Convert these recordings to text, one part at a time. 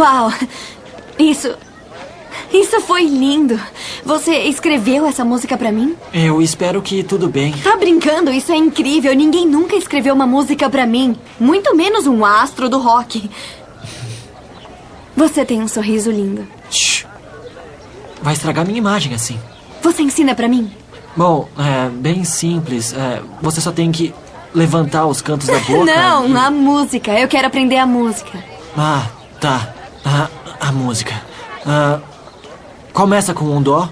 Uau! Isso. Isso foi lindo. Você escreveu essa música pra mim? Eu espero que tudo bem. Tá brincando? Isso é incrível. Ninguém nunca escreveu uma música pra mim. Muito menos um astro do rock. Você tem um sorriso lindo. Shh. Vai estragar minha imagem assim. Você ensina pra mim? Bom, é bem simples. É, você só tem que levantar os cantos da boca. Não, e... a música. Eu quero aprender a música. Ah, tá. A, a música. Ah, começa com um dó.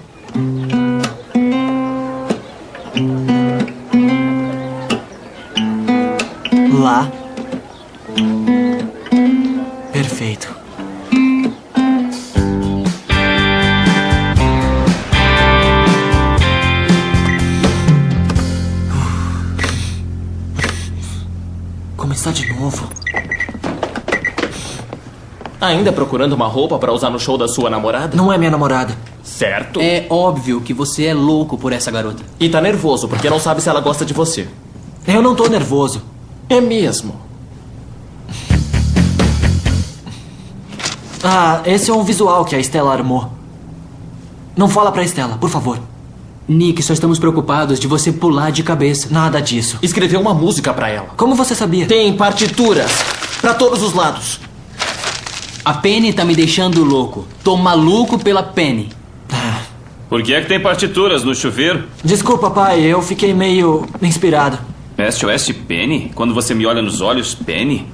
Lá. Perfeito. Começar de novo. Ainda procurando uma roupa pra usar no show da sua namorada? Não é minha namorada. Certo. É óbvio que você é louco por essa garota. E tá nervoso porque não sabe se ela gosta de você. Eu não tô nervoso. É mesmo. Ah, esse é um visual que a Estela armou. Não fala pra Estela, por favor. Nick, só estamos preocupados de você pular de cabeça. Nada disso. Escreveu uma música pra ela. Como você sabia? Tem partituras pra todos os lados. A Penny tá me deixando louco. Tô maluco pela Penny. Por que é que tem partituras no chuveiro? Desculpa, pai, eu fiquei meio inspirado. SOS Penny? Quando você me olha nos olhos, Penny?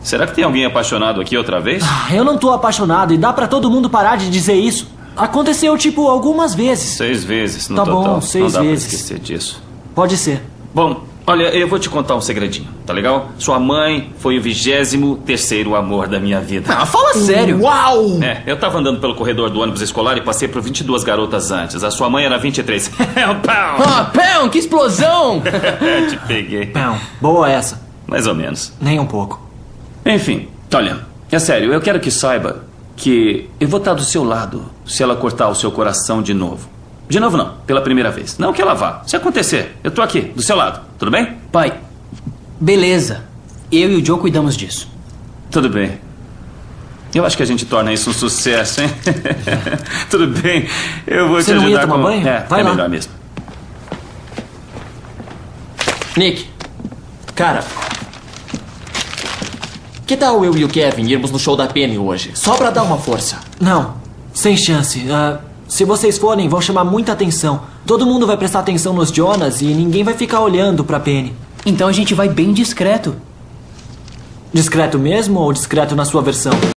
Será que tem alguém apaixonado aqui outra vez? Ah, Eu não tô apaixonado e dá pra todo mundo parar de dizer isso. Aconteceu, tipo, algumas vezes. Seis vezes no Tá bom, total. seis não dá vezes. pra esquecer disso. Pode ser. Bom, olha, eu vou te contar um segredinho, tá legal? Sua mãe foi o vigésimo terceiro amor da minha vida. Ah, fala sério. Uau! É, eu tava andando pelo corredor do ônibus escolar e passei por 22 garotas antes. A sua mãe era 23. Pau! Ah, Pão, que explosão! Te peguei. Pão, boa essa. Mais ou menos. Nem um pouco. Enfim, olha, é sério, eu quero que saiba que eu vou estar do seu lado se ela cortar o seu coração de novo. De novo não, pela primeira vez. Não que ela vá. Se acontecer, eu tô aqui, do seu lado. Tudo bem? Pai, beleza. Eu e o Joe cuidamos disso. Tudo bem. Eu acho que a gente torna isso um sucesso, hein? Tudo bem. Eu vou Você te não ajudar ia tomar com... banho? É, Vai é lá. melhor mesmo. Nick, cara. Que tal eu e o Kevin irmos no show da Penny hoje? Só pra dar uma força. Não, sem chance. Ah, se vocês forem, vão chamar muita atenção. Todo mundo vai prestar atenção nos Jonas e ninguém vai ficar olhando pra Penny. Então a gente vai bem discreto. Discreto mesmo ou discreto na sua versão?